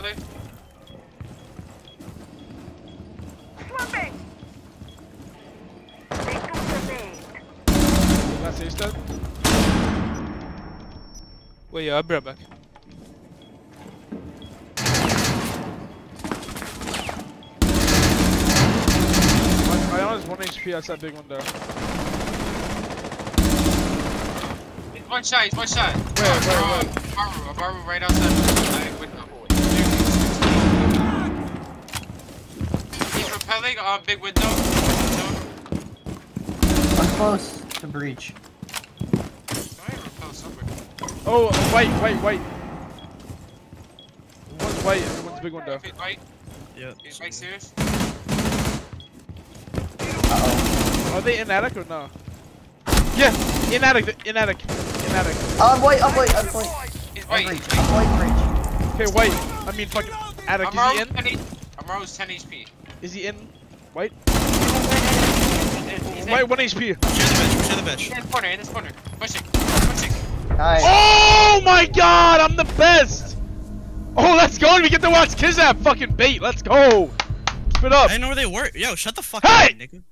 Pelly. Last ace dead. Wait, yeah, I'll be right back. Ion is 1 HP, that's that big one there. One shot, he's one shot. Where, where, where? Baru, Baru right outside the big window. Repelling on big window. I'm close to breach. Why repel somewhere? Oh, white, white, white. One's white and one's big window. Wait, White, Yeah. is white serious? Uh-oh. Are they in attic or no? Yeah, in attic, in attic, in attic. Oh, I'm white, I'm white, I'm white. He's I'm white, breach, I'm white. white breach. Okay, white. I mean, fucking attic. Is he Amaru's in? 10 H- Amaru's 10 HP. Is he in? White? He's in, in. 1 HP. Share the bench. Share the bench. In this corner, in this corner. Pushing, pushing. Nice. Oh my god, I'm the best! Oh, let's go and we get to watch Kizap fucking bait. Let's go. Keep it I didn't know where they were. Yo, shut the fuck Hey! up, nigga.